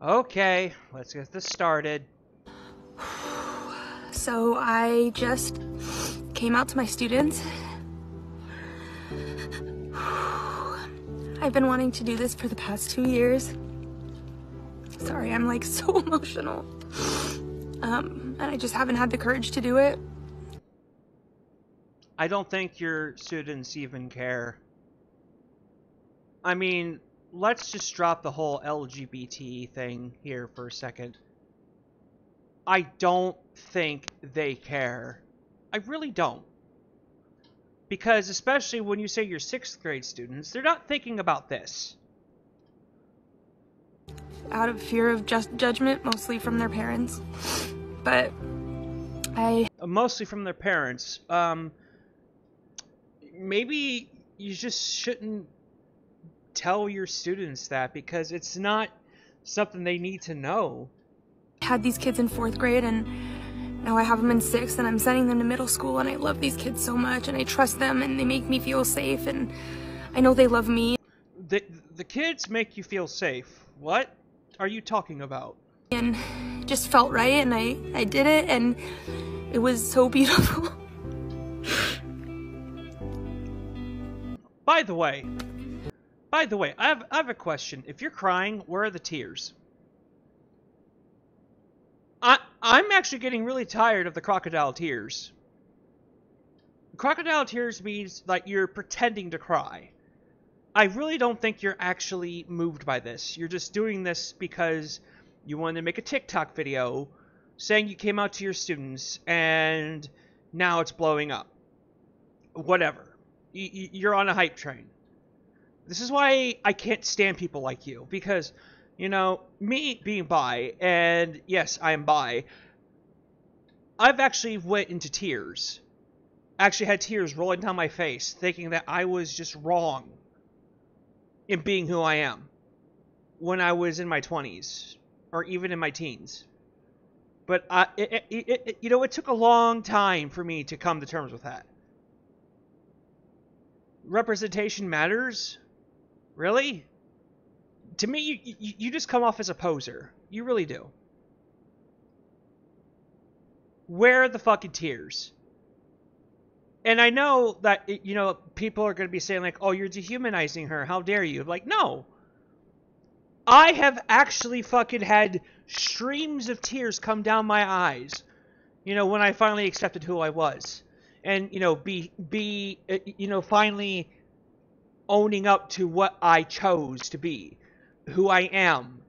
Okay, let's get this started. So I just came out to my students. I've been wanting to do this for the past two years. Sorry, I'm like so emotional. Um, and I just haven't had the courage to do it. I don't think your students even care. I mean, let's just drop the whole LGBT thing here for a second. I don't think they care. I really don't. Because especially when you say you're sixth grade students, they're not thinking about this. Out of fear of just judgment, mostly from their parents. But I Uh, Mostly from their parents. Um, maybe you just shouldn't tell your students that because it's not something they need to know. had these kids in fourth grade and now I have them in sixth and I'm sending them to middle school and I love these kids so much and I trust them and they make me feel safe and I know they love me The, the kids make you feel safe. What are you talking about? and just felt right and I, I did it and it was so beautiful. By the way, by the way, I have, I have a question. If you're crying, where are the tears? I, I'm actually getting really tired of the crocodile tears. Crocodile tears means like you're pretending to cry. I really don't think you're actually moved by this. You're just doing this because you wanted to make a TikTok video saying you came out to your students and now it's blowing up. Whatever. You're on a hype train. This is why I can't stand people like you because, you know, me being bi, and yes, I am bi. I've actually went into tears. Actually had tears rolling down my face, thinking that I was just wrong in being who I am when I was in my 20s or even in my teens. But I, it, it, it, you know, it took a long time for me to come to terms with that. Representation matters. Really? To me, you, you, you just come off as a poser. You really do. Where are the fucking tears? And I know that, you know, people are going to be saying, like, oh, you're dehumanizing her. How dare you? Like, no. I have actually fucking had streams of tears come down my eyes, you know, when I finally accepted who I was. And, you know, be, be, uh, you know, finally owning up to what I chose to be, who I am.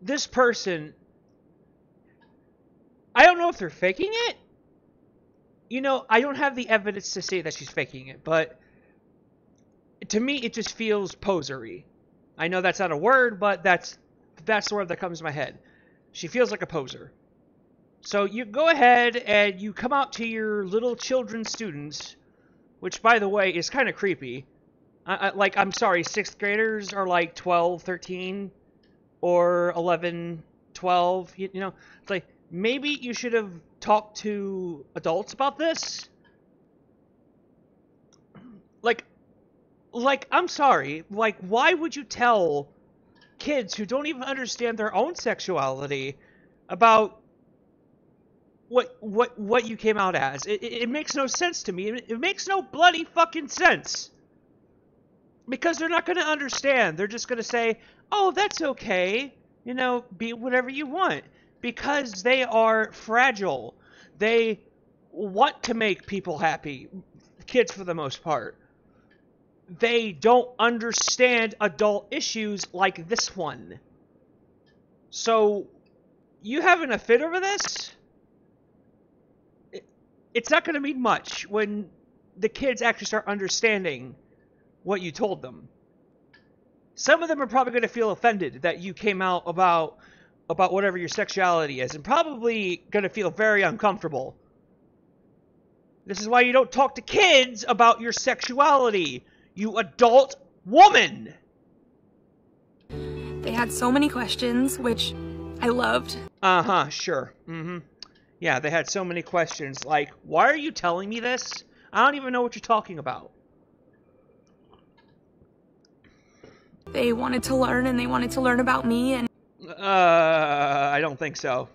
This person, I don't know if they're faking it. You know, I don't have the evidence to say that she's faking it, but to me, it just feels posery. I know that's not a word, but that's that's the word that comes to my head. She feels like a poser. So you go ahead and you come out to your little children students which by the way is kind of creepy. I, I, like i'm sorry sixth graders are like 12 13 or 11 12 you, you know? It's like maybe you should have talked to adults about this. Like like i'm sorry like why would you tell kids who don't even understand their own sexuality about what what what you came out as. It, it, it makes no sense to me. It, it makes no bloody fucking sense. Because they're not going to understand. They're just going to say, "Oh, that's okay. You know, be whatever you want." Because they are fragile. They want to make people happy. Kids for the most part. They don't understand adult issues like this one. So, you having a fit over this? It's not going to mean much when the kids actually start understanding what you told them. Some of them are probably going to feel offended that you came out about about whatever your sexuality is and probably going to feel very uncomfortable. This is why you don't talk to kids about your sexuality, you adult woman. They had so many questions, which I loved. Uh-huh, sure. Mm-hmm. Yeah, they had so many questions like, why are you telling me this? I don't even know what you're talking about. They wanted to learn and they wanted to learn about me and Uh, I don't think so.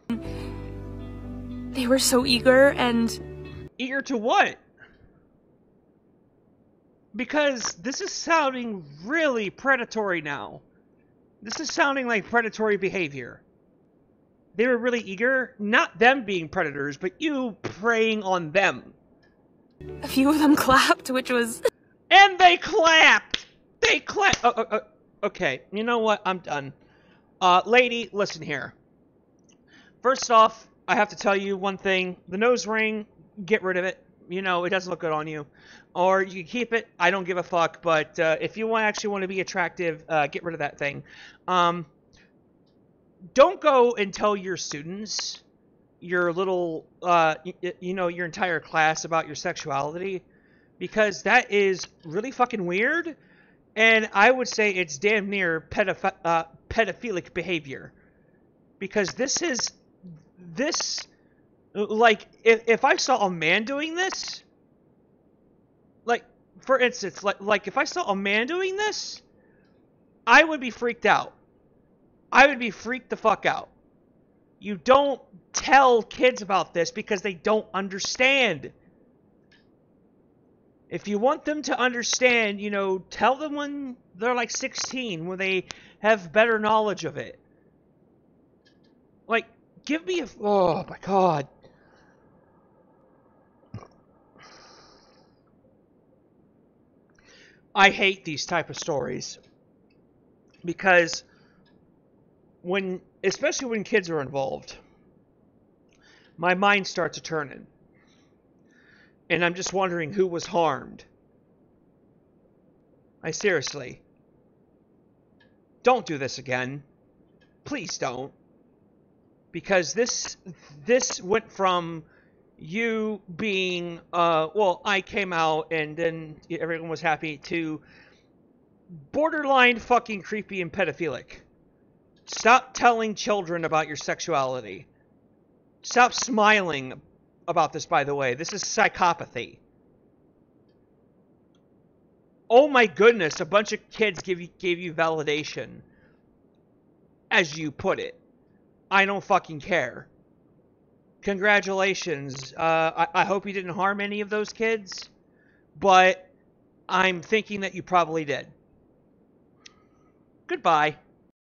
they were so eager and Eager to what? Because this is sounding really predatory now. This is sounding like predatory behavior. They were really eager, not them being predators, but you preying on them. a few of them clapped, which was And they clapped! They clapped! Oh, oh, oh, okay, you know what? I'm done. Uh, lady, listen here. First off, I have to tell you one thing. The nose ring, get rid of it. You know, it doesn't look good on you. Or you can keep it. I don't give a fuck. But uh, if you want actually want to be attractive, uh, get rid of that thing. Um, don't go and tell your students, your little, uh, y- you know, your entire class about your sexuality, because that is really fucking weird. And I would say it's damn near pedoph- uh, pedophilic behavior. Because this is this like if, if I saw a man doing this like for instance like like if I saw a man doing this I would be freaked out. I would be freaked the fuck out. You don't tell kids about this because they don't understand. If you want them to understand, you know, tell them when they're like 16, when they have better knowledge of it. Like, give me a. Oh my god. I hate these type of stories because when especially when kids are involved my mind starts turning and I'm just wondering who was harmed. I seriously. Don't do this again. Please don't. Because this this went from you being uh well, I came out and then everyone was happy to borderline fucking creepy and pedophilic. Stop telling children about your sexuality. Stop smiling about this, by the way. This is psychopathy. Oh my goodness, a bunch of kids give you, gave you validation. As you put it. I don't fucking care. Congratulations. Uh, I, I hope you didn't harm any of those kids, but I'm thinking that you probably did. Goodbye.